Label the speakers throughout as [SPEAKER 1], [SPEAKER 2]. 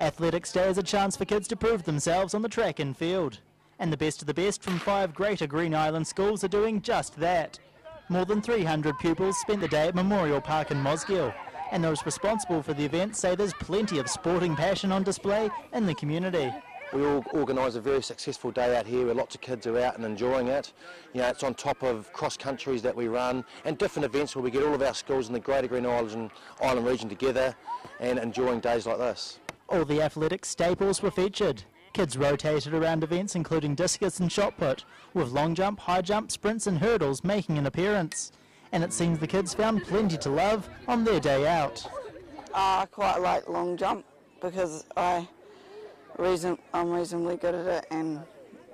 [SPEAKER 1] Athletics Day is a chance for kids to prove themselves on the track and field. And the best of the best from five greater Green Island schools are doing just that. More than 300 pupils spent the day at Memorial Park in Mosgiel, and those responsible for the event say there's plenty of sporting passion on display in the community.
[SPEAKER 2] We all organise a very successful day out here where lots of kids are out and enjoying it. You know, it's on top of cross countries that we run and different events where we get all of our schools in the Greater Green Island, Island region together and enjoying days like this.
[SPEAKER 1] All the athletics staples were featured. Kids rotated around events including discus and shot put, with long jump, high jump, sprints and hurdles making an appearance. And it seems the kids found plenty to love on their day out.
[SPEAKER 3] Uh, I quite like long jump because I reason I'm reasonably good at it and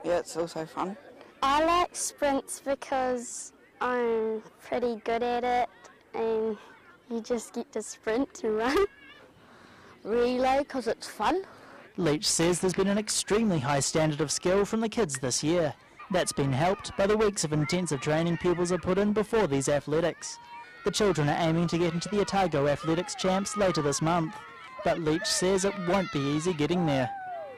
[SPEAKER 3] yeah it's also fun.
[SPEAKER 4] I like sprints because I'm pretty good at it and you just get to sprint and run.
[SPEAKER 5] Relay because it's fun.
[SPEAKER 1] Leach says there's been an extremely high standard of skill from the kids this year. That's been helped by the weeks of intensive training pupils are put in before these athletics. The children are aiming to get into the Otago Athletics Champs later this month, but Leach says it won't be easy getting there.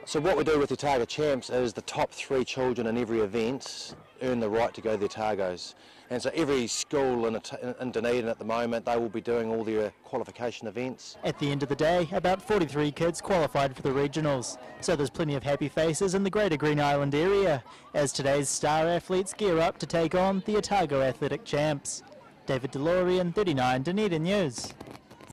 [SPEAKER 2] So what we do with the Otago Champs is the top three children in every event earn the right to go to the Otagos. And so every school in, in Dunedin at the moment, they will be doing all their qualification events.
[SPEAKER 1] At the end of the day, about 43 kids qualified for the regionals. So there's plenty of happy faces in the Greater Green Island area as today's star athletes gear up to take on the Otago Athletic Champs. David DeLorean, 39 Dunedin News.